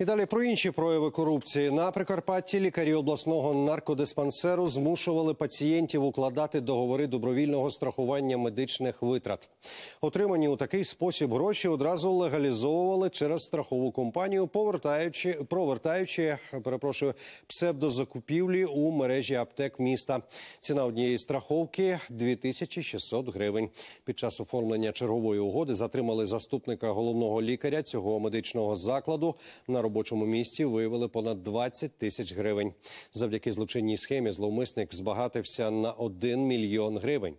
І далі про інші прояви корупції на Прикарпатті лікарі обласного наркодиспансеру змушували пацієнтів укладати договори добровільного страхування медичних витрат. Отримані у такий спосіб гроші одразу легалізовували через страхову компанію, повертаючи провертаючи, перепрошую, псевдозакупівлі у мережі аптек міста. Ціна однієї страховки 2600 гривень. Під час оформлення чергової угоди затримали заступника головного лікаря цього медичного закладу. На робочому місці виявили понад 20 тисяч гривень. Завдяки злочинній схемі зловмисник збагатився на 1 мільйон гривень.